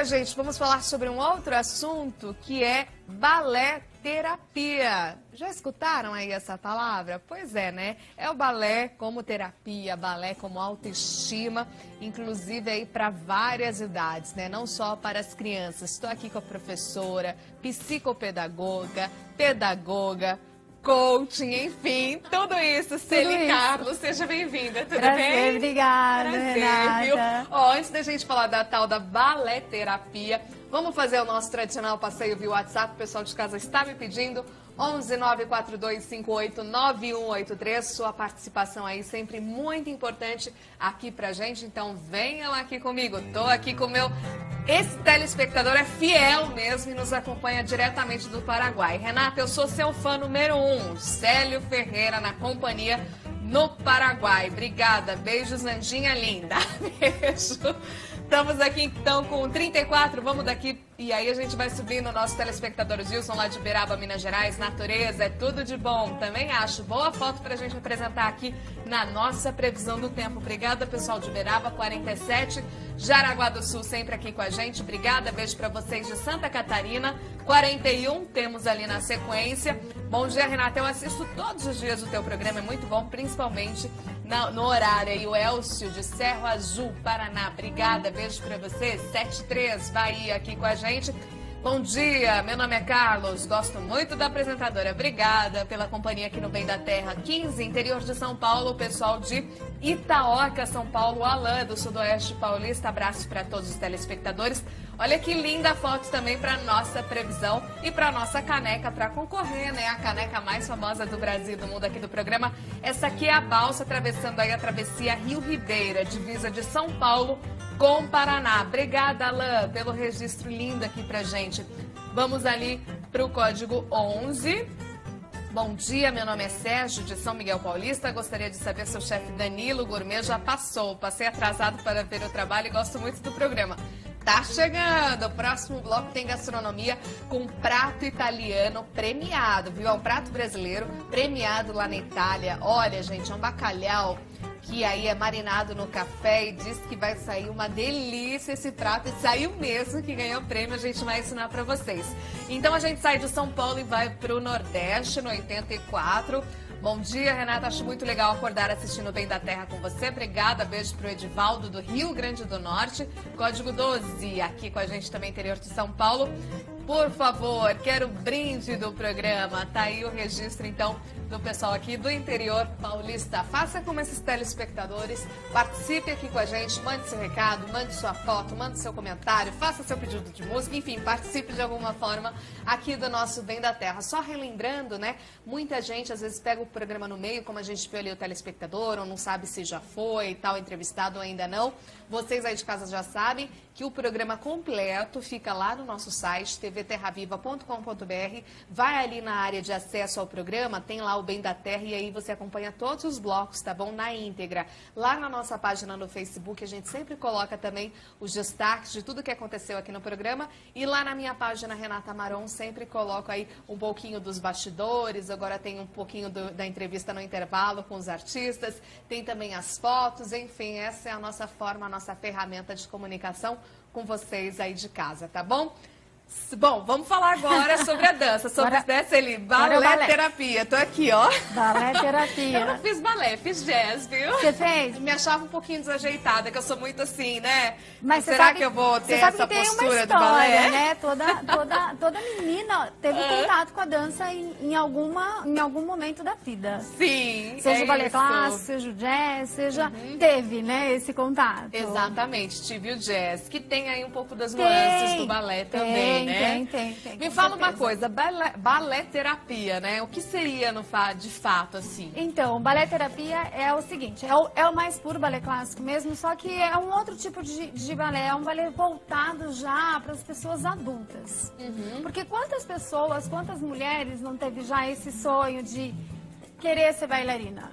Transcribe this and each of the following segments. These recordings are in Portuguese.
Agora, gente, vamos falar sobre um outro assunto que é balé terapia. Já escutaram aí essa palavra? Pois é, né? É o balé como terapia, balé como autoestima, inclusive aí para várias idades, né? Não só para as crianças. Estou aqui com a professora, psicopedagoga, pedagoga, coaching, enfim, tudo isso. Celi Carlos, seja bem-vinda, tudo Prazer, bem? obrigada, Prazer, Renata. Ó, antes da gente falar da tal da balé terapia, vamos fazer o nosso tradicional passeio via WhatsApp, o pessoal de casa está me pedindo. 11 94258 9183. Sua participação aí sempre muito importante aqui pra gente. Então venha lá aqui comigo. Tô aqui com o meu. Esse telespectador é fiel mesmo e nos acompanha diretamente do Paraguai. Renata, eu sou seu fã número um. Célio Ferreira na companhia no Paraguai. Obrigada. Beijos, Nandinha linda. Beijo. Estamos aqui então com 34, vamos daqui e aí a gente vai subindo o nosso telespectador Gilson lá de Beraba, Minas Gerais. Natureza, é tudo de bom. Também acho. Boa foto pra gente apresentar aqui na nossa previsão do tempo. Obrigada, pessoal de Beraba, 47. Jaraguá do Sul sempre aqui com a gente. Obrigada, beijo pra vocês de Santa Catarina. 41 temos ali na sequência. Bom dia, Renata. Eu assisto todos os dias o teu programa, é muito bom, principalmente no, no horário aí. O Elcio de Cerro Azul, Paraná. Obrigada, beijo pra você. 73, Bahia aqui com a gente. Bom dia, meu nome é Carlos, gosto muito da apresentadora. Obrigada pela companhia aqui no Bem da Terra 15, interior de São Paulo, pessoal de Itaoca, São Paulo, Alain, do Sudoeste Paulista. Abraço para todos os telespectadores. Olha que linda foto também para nossa previsão e para nossa caneca para concorrer, né? A caneca mais famosa do Brasil, do mundo aqui do programa. Essa aqui é a balsa atravessando aí a travessia Rio Ribeira, divisa de São Paulo com Paraná. Obrigada, Alain, pelo registro lindo aqui pra gente. Vamos ali para o código 11. Bom dia, meu nome é Sérgio, de São Miguel Paulista. Gostaria de saber se o chefe Danilo Gourmet já passou. Passei atrasado para ver o trabalho e gosto muito do programa. Tá chegando! O próximo bloco tem gastronomia com prato italiano premiado, viu? É um prato brasileiro premiado lá na Itália. Olha, gente, é um bacalhau que aí é marinado no café e diz que vai sair uma delícia esse prato. E saiu mesmo que ganhou prêmio, a gente vai ensinar para vocês. Então a gente sai de São Paulo e vai para o Nordeste, no 84. Bom dia, Renata. Acho muito legal acordar assistindo Bem da Terra com você. Obrigada. Beijo pro Edivaldo do Rio Grande do Norte. Código 12, aqui com a gente também, interior de São Paulo. Por favor, quero o brinde do programa. Tá aí o registro, então, do pessoal aqui do interior paulista. Faça como esses telespectadores, participe aqui com a gente, mande seu recado, mande sua foto, mande seu comentário, faça seu pedido de música, enfim, participe de alguma forma aqui do nosso Bem da Terra. Só relembrando, né? Muita gente às vezes pega o programa no meio, como a gente viu ali o telespectador, ou não sabe se já foi tal entrevistado ou ainda não. Vocês aí de casa já sabem que o programa completo fica lá no nosso site, tvterraviva.com.br. Vai ali na área de acesso ao programa, tem lá Bem da Terra e aí você acompanha todos os blocos, tá bom? Na íntegra. Lá na nossa página no Facebook, a gente sempre coloca também os destaques de tudo que aconteceu aqui no programa. E lá na minha página, Renata Maron, sempre coloco aí um pouquinho dos bastidores. Agora tem um pouquinho do, da entrevista no intervalo com os artistas. Tem também as fotos. Enfim, essa é a nossa forma, a nossa ferramenta de comunicação com vocês aí de casa, tá bom? Bom, vamos falar agora sobre a dança, sobre essa ali, Bora balé, balé. terapia. Tô aqui, ó. Balé Eu não terapia. fiz balé, fiz jazz, viu? Você fez? Me achava um pouquinho desajeitada, que eu sou muito assim, né? Mas Será sabe, que eu vou ter essa que postura do história, balé? né? Toda, toda, toda menina teve É. contato com a dança em, em alguma, em algum momento da vida. Sim. Seja é o balé isso. Uhum. clássico, seja o jazz, seja... Teve, né, esse contato. Exatamente, tive o jazz, que tem aí um pouco das Tem, nuances do balé tem, também, né? tem, tem, tem, Me fala uma certeza. coisa, balé, balé terapia, né? O que seria no, de fato, assim? Então, balé terapia é o seguinte, é o, é o mais puro balé clássico mesmo, só que é um outro tipo de, de balé, é um balé voltado já para as pessoas adultas. Uhum. Porque quantas pessoas, quantas mulheres não teve já esse sonho de querer ser bailarina?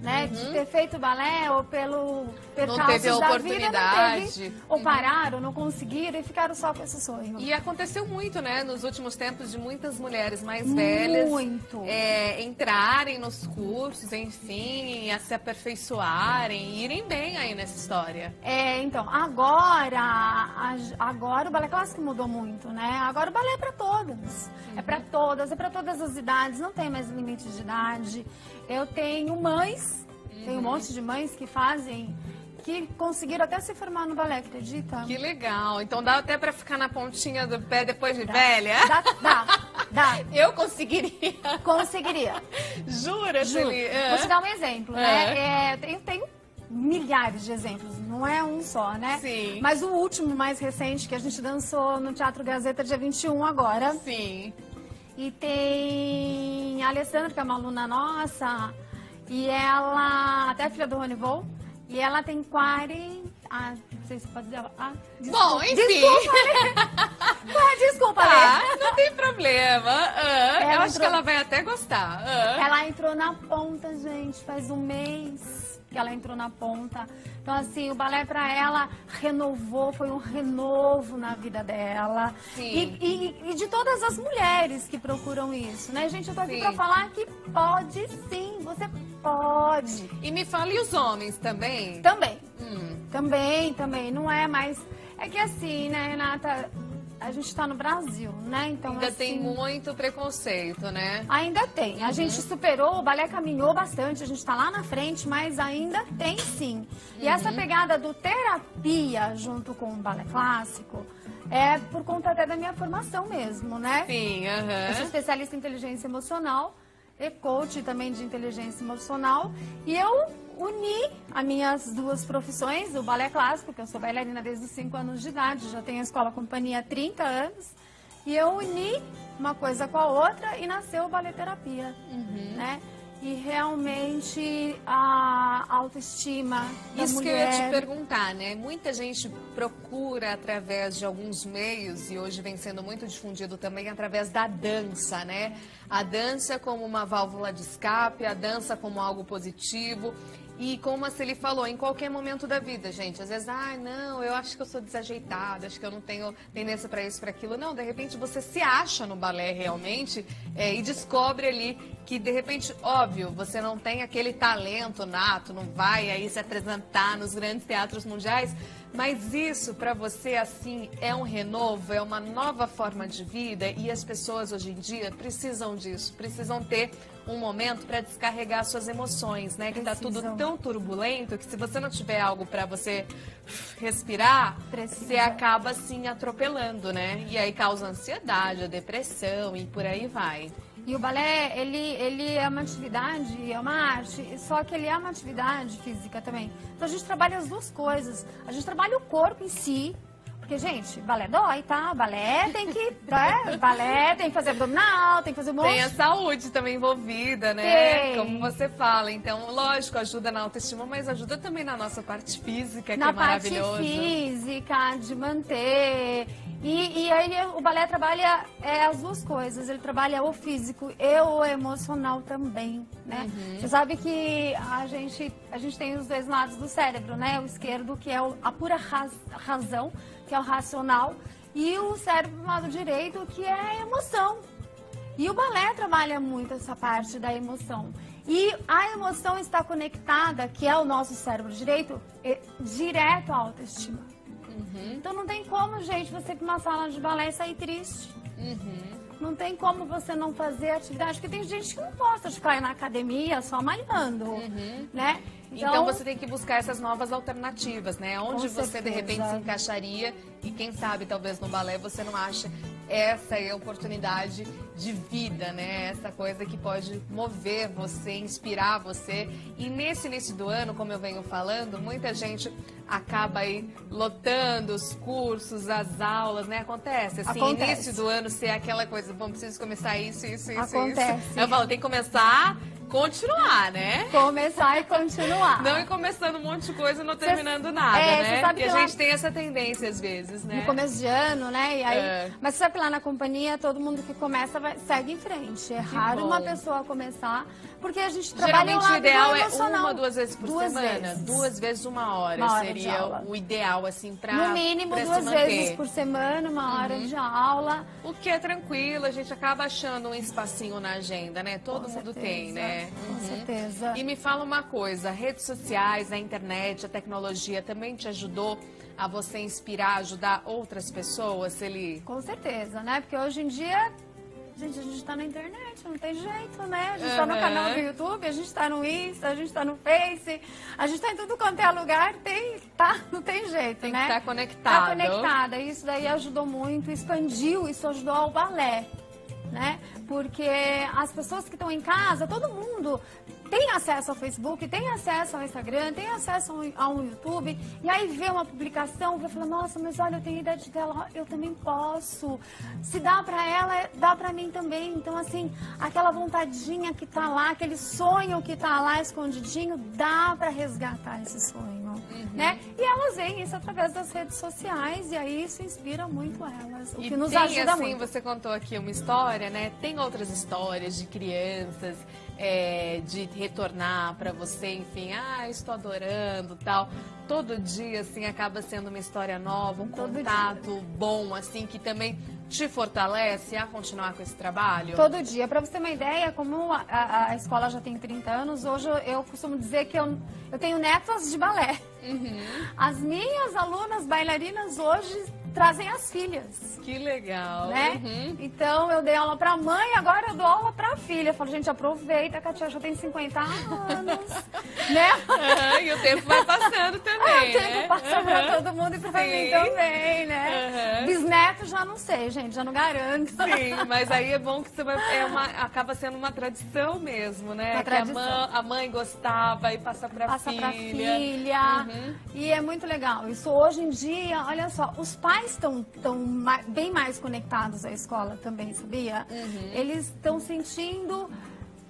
né? De ter feito balé ou pelo Não teve a da vida, oportunidade. teve, ou pararam, não conseguiram e ficaram só com esse sonho. E aconteceu muito, né, nos últimos tempos, de muitas mulheres mais velhas Muito. é, entrarem nos cursos, enfim, a se aperfeiçoarem, irem bem aí nessa história. É, então, agora, agora o balé clássico mudou muito, né? Agora o balé é para todas. É para todas, é para todas as idades, não tem mais limite de idade. Eu tenho mães, tenho um monte de mães que fazem, que conseguiram até se formar no balé, acredita? Que legal. Então dá até pra ficar na pontinha do pé depois de Dá. velha? Dá, dá, dá. Eu conseguiria. Conseguiria. Jura, Juro. Celi? É. Vou te dar um exemplo, né? É, eu tenho, tenho milhares de exemplos, não é um só, né? Sim. Mas o último, mais recente, que a gente dançou no Teatro Gazeta dia 21 agora. Sim. E tem a Alessandra, que é uma aluna nossa, e ela, até filha do Ronivon, e ela tem 40... Ah, não sei se pode dizer... Ah, desculpa, Bom, enfim. Desculpa, Lê. Ah, desculpa, Tá, Lê. não tem problema. Ah, eu acho que entrou- ela vai até gostar. Ah. Ela entrou na ponta, gente, faz um mês que ela entrou na ponta. Então, assim, o balé pra ela renovou, foi um renovo na vida dela. Sim. E, e- e de todas as mulheres que procuram isso, né? Gente, eu tô aqui Sim. pra falar que pode sim, você pode. E me fala, e os homens também? Também, Hum, também, também. Não é mais. É que assim, né, Renata? A gente tá no Brasil, né? Então, ainda assim, tem muito preconceito, né? Ainda tem. A Uhum. gente superou, o balé caminhou bastante, a gente está lá na frente, mas ainda tem sim. E Uhum. essa pegada do terapia junto com o balé clássico é por conta até da minha formação mesmo, né? Sim, Eu sou aham. especialista em inteligência emocional e coach também de inteligência emocional. E eu uni as minhas duas profissões, o balé clássico, que eu sou bailarina desde os 5 anos de idade, já tenho a escola companhia há 30 anos. E eu uni uma coisa com a outra e nasceu o balé terapia, Uhum. né? E realmente a autoestima da Isso que eu ia mulher... te perguntar, né? Muita gente procura através de alguns meios, e hoje vem sendo muito difundido também através da dança, né? A dança como uma válvula de escape, a dança como algo positivo. E como a Celi falou, em qualquer momento da vida, gente. Às vezes, ah, não, eu acho que eu sou desajeitada, acho que eu não tenho tendência para isso, para aquilo. Não, de repente você se acha no balé realmente é, e descobre ali que, de repente, óbvio, você não tem aquele talento nato, não vai aí se apresentar nos grandes teatros mundiais, mas isso para você, assim, é um renovo, é uma nova forma de vida e as pessoas hoje em dia precisam disso, precisam ter um momento para descarregar suas emoções, né? Que tá tudo tão turbulento que se você não tiver algo para você respirar, Precisa. você acaba assim atropelando, né? E aí causa ansiedade, a depressão e por aí vai. E o balé, ele, ele é uma atividade, é uma arte, só que ele é uma atividade física também. Então a gente trabalha as duas coisas. A gente trabalha o corpo em si, porque, gente, balé dói, tá? Balé tem que. Né? Balé tem que fazer abdominal, tem que fazer um monte. Tem a saúde também envolvida, né? Tem. Como você fala. Então, lógico, ajuda na autoestima, mas ajuda também na nossa parte física, que na é parte maravilhoso. física, de manter. E, e aí o balé trabalha é, as duas coisas. Ele trabalha o físico e o emocional também, né? Uhum. Você sabe que a gente, a gente tem os dois lados do cérebro, né? O esquerdo, que é o- a pura raz- razão, que é o racional, e o cérebro do lado direito, que é a emoção. E o balé trabalha muito essa parte da emoção. E a emoção está conectada, que é o nosso cérebro direito, direto à autoestima. Uhum, Então não tem como, gente, você ir pra uma sala de balé e sair triste. uhum. Não tem como você não fazer atividade, porque tem gente que não gosta de ficar aí na academia só malhando, né? Então, você tem que buscar essas novas alternativas, né? Onde você de repente se certeza. encaixaria e quem sabe talvez no balé você não acha essa é a oportunidade de vida, né? Essa coisa que pode mover você, inspirar você. E nesse início do ano, como eu venho falando, muita gente acaba aí lotando os cursos, as aulas, né? Acontece, assim, Acontece. início do ano ser aquela coisa, bom, preciso começar isso, isso, isso, Acontece. isso. Eu falo, tem que começar continuar, né? Começar e continuar. Não ir começando um monte de coisa e não terminando cê, nada, é, né? Porque a gente tem essa tendência às vezes, né? No começo de ano, né? E aí, é. Mas você sabe que lá na companhia, todo mundo que começa vai, segue em frente. É raro uma pessoa começar, porque a gente trabalha Geralmente o ideal é uma, duas vezes por duas semana. Vezes. Duas vezes uma hora, uma hora seria o ideal, assim, pra No mínimo, pra duas vezes por semana, uma uhum. hora de aula. O que é tranquilo, a gente acaba achando um espacinho na agenda, né? Todo Com mundo certeza. tem, né? Com uhum. certeza. E me fala uma coisa, redes sociais, a internet, a tecnologia também te ajudou a você inspirar, ajudar outras pessoas, ele Com certeza, né? Porque hoje em dia Gente, a gente está na internet, não tem jeito, né? A gente está uhum. no canal do YouTube, a gente está no Insta, a gente está no Face, a gente está em tudo quanto é lugar, tem, tá, não tem jeito, tem né? Tem que estar tá conectado. Tá conectada, isso daí ajudou muito, expandiu, isso ajudou ao balé, né? Porque as pessoas que estão em casa, todo mundo tem acesso ao Facebook, tem acesso ao Instagram, tem acesso ao, YouTube, e aí vê uma publicação, vai falar, nossa, mas olha, eu tenho idade dela, eu também posso. Se dá para ela, dá para mim também. Então, assim, aquela vontadinha que tá lá, aquele sonho que tá lá escondidinho, dá para resgatar esse sonho. Né? E elas veem isso através das redes sociais, e aí isso inspira muito elas, o e que nos tem, ajuda assim, muito. você contou aqui uma história, né? Tem outras histórias de crianças, é, de retornar para você, enfim, ah, estou adorando, tal. Todo dia, assim, acaba sendo uma história nova, um Todo contato dia. bom, assim, que também te fortalece a continuar com esse trabalho? Todo dia. Para você ter uma ideia, como a, a, a, escola já tem 30 anos, hoje eu, costumo dizer que eu, eu tenho netas de balé. Uhum. As minhas alunas bailarinas hoje trazem as filhas. Que legal. Né? Uhum. Então eu dei aula pra mãe, agora eu dou aula pra filha. Eu falo, gente, aproveita que a tia já tem 50 anos. né? Uhum, e o tempo vai passando também. Ah, o tempo né? passa uhum. pra todo mundo e pra Sim. mim também, né? Bisneto já não sei, gente, já não garanto. Sim, mas aí é bom que você vai, é uma, acaba sendo uma tradição mesmo, né? Uma tradição. Que a mãe, a mãe gostava e passa pra passa filha. Passa pra filha. Uhum. E é muito legal. Isso hoje em dia, olha só, os pais pais estão tão bem mais conectados à escola também, sabia? Uhum. Eles estão sentindo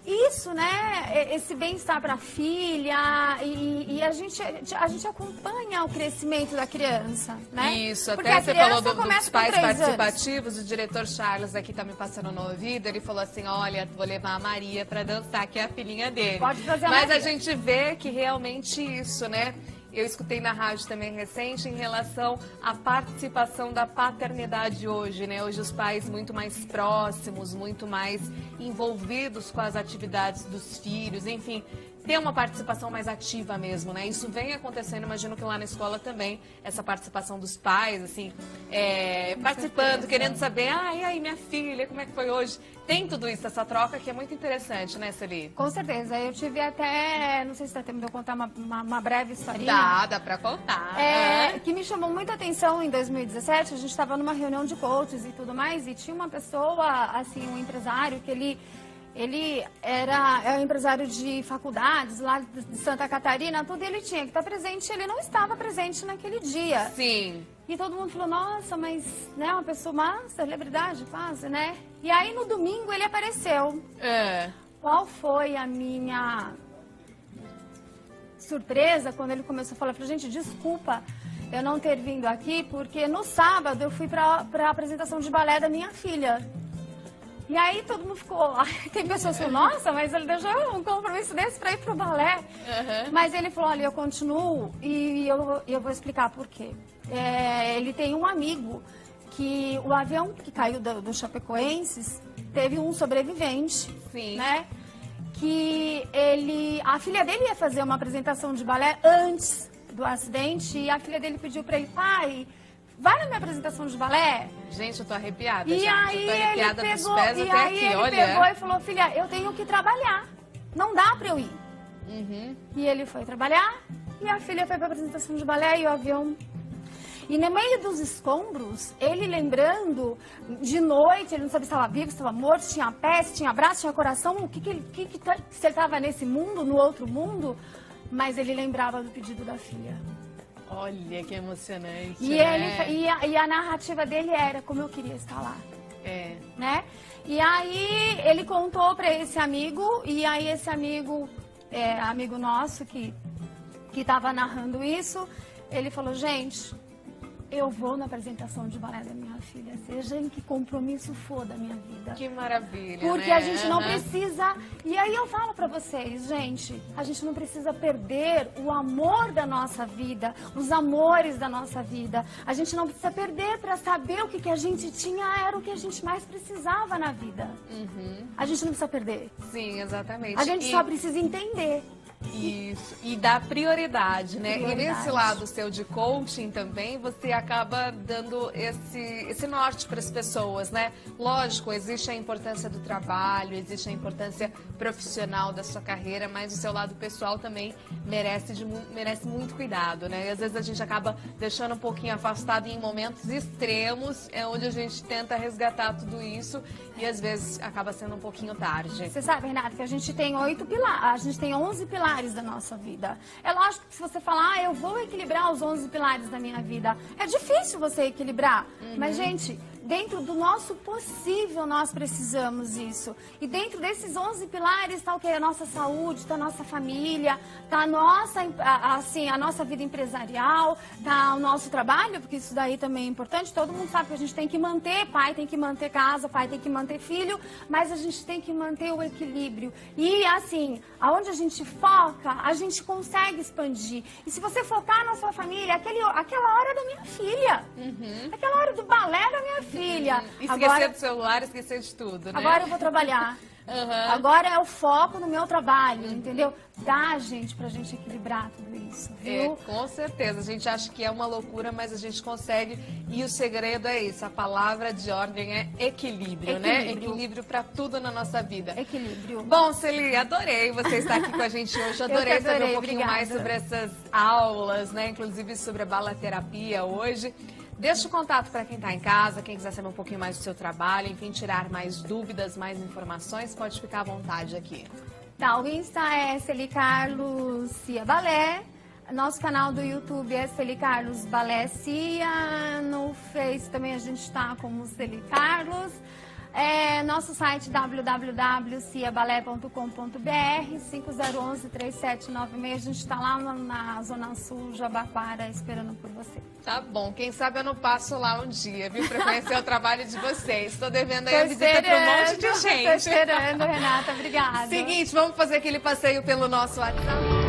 isso, né? Esse bem-estar para a filha e, e, a, gente, a gente acompanha o crescimento da criança, né? Isso, Porque até você falou do, dos pais participativos, anos. o diretor Charles aqui tá me passando no ouvido, ele falou assim, olha, vou levar a Maria para dançar, que é a filhinha dele. Pode a Mas Maria. a gente vê que realmente isso, né? Eu escutei na rádio também recente em relação à participação da paternidade hoje, né? Hoje os pais muito mais próximos, muito mais envolvidos com as atividades dos filhos, enfim ter uma participação mais ativa mesmo, né? Isso vem acontecendo, imagino que lá na escola também, essa participação dos pais, assim, é, participando, querendo saber, ah, e aí minha filha, como é que foi hoje? Tem tudo isso, essa troca que é muito interessante, né, Celi? Com certeza. Eu tive até, não sei se dá tempo de eu contar uma, uma, uma breve história. Dá, dá pra contar. É, que me chamou muita atenção em 2017, a gente estava numa reunião de coaches e tudo mais, e tinha uma pessoa, assim, um empresário, que ele ele era é um empresário de faculdades lá de Santa Catarina, tudo, ele tinha que estar presente, ele não estava presente naquele dia. Sim. E todo mundo falou, nossa, mas, né, uma pessoa, uma celebridade, quase, né? E aí, no domingo, ele apareceu. É. Qual foi a minha surpresa quando ele começou a falar, falei, gente, desculpa eu não ter vindo aqui, porque no sábado eu fui para a apresentação de balé da minha filha. E aí todo mundo ficou. Tem pessoas que falam, nossa, mas ele deixou um compromisso desse para ir pro balé. Uhum. Mas ele falou, olha, eu continuo e eu, eu vou explicar por quê. É, ele tem um amigo que o avião que caiu do, do Chapecoenses teve um sobrevivente. Sim. Né? Que ele. A filha dele ia fazer uma apresentação de balé antes do acidente e a filha dele pediu para ele, pai vai na minha apresentação de balé. Gente, eu tô arrepiada, e gente. Aí eu tô arrepiada ele pegou, dos pés e até aí aqui, ele olha. pegou e falou, filha, eu tenho que trabalhar. Não dá pra eu ir. Uhum. E ele foi trabalhar e a filha foi pra apresentação de balé e o avião... E no meio dos escombros, ele lembrando, de noite, ele não sabia se estava vivo, se estava morto, tinha pé, se tinha braço, tinha coração, o que, que, que, que se ele estava nesse mundo, no outro mundo, mas ele lembrava do pedido da filha. Olha que emocionante. E, né? ele, e, a, e a narrativa dele era como eu queria estar lá. É. né? E aí ele contou para esse amigo e aí esse amigo, é, amigo nosso que que estava narrando isso, ele falou, gente, eu vou na apresentação de balé da minha filha, seja em que compromisso for da minha vida. Que maravilha, Porque né? a gente não precisa. E aí eu falo pra vocês, gente, a gente não precisa perder o amor da nossa vida, os amores da nossa vida. A gente não precisa perder pra saber o que, que a gente tinha era o que a gente mais precisava na vida. A gente não precisa perder. Sim, exatamente. A gente E- só precisa entender. Isso, e dá prioridade, né? E Prioridade. nesse lado seu de coaching também, você acaba dando esse, esse norte para as pessoas, né? Lógico, existe a importância do trabalho, existe a importância profissional da sua carreira, mas o seu lado pessoal também merece, de, merece muito cuidado, né? E às vezes a gente acaba deixando um pouquinho afastado em momentos extremos, é onde a gente tenta resgatar tudo isso e às vezes acaba sendo um pouquinho tarde. Você sabe, Renata, que a gente tem oito pilares, a gente tem onze pilares da nossa vida. É lógico que se você falar, ah, eu vou equilibrar os onze pilares da minha vida, é difícil você equilibrar. Mas, gente, dentro do nosso possível, nós precisamos isso. E dentro desses onze pilares está o quê? A nossa saúde, está a nossa família, está a nossa, assim, a nossa vida empresarial, está o nosso trabalho, porque isso daí também é importante. Todo mundo sabe que a gente tem que manter, pai tem que manter casa, pai tem que manter filho, mas a gente tem que manter o equilíbrio. E assim, aonde a gente foca, a gente consegue expandir. E se você focar na sua família, aquele, aquela hora da minha filha, aquela hora do balé da minha filha. E esquecer Agora, do celular, esquecer de tudo, né? agora eu vou trabalhar. Aham. Agora é o foco no meu trabalho, entendeu? Dá, gente, pra gente equilibrar tudo isso, É, viu? com certeza. A gente acha que é uma loucura, mas a gente consegue. E o segredo é isso. A palavra de ordem é equilíbrio, né? Equilíbrio. Equilíbrio para tudo na nossa vida. Equilíbrio. Bom, Celi, adorei você estar aqui com a gente hoje. Adorei, que saber um adorei, pouquinho obrigada. mais sobre essas aulas, né? Inclusive sobre a balaterapia hoje. Deixa o contato para quem está em casa, quem quiser saber um pouquinho mais do seu trabalho, enfim, tirar mais dúvidas, mais informações, pode ficar à vontade aqui. Tá, o Insta é Cia Balé. Nosso canal do YouTube é Celi Carlos Balé Cia. No Face também a gente está como Celi Carlos. É, nosso site www.ciabalé.com.br 5011-3796. A gente está lá na, na Zona Sul, Jabaquara, esperando por você. Tá bom, quem sabe eu não passo lá um dia, viu, para conhecer o trabalho de vocês. Estou devendo aí Tô a visita para um monte de gente. esperando, Renata. Obrigada. Seguinte, vamos fazer aquele passeio pelo nosso WhatsApp.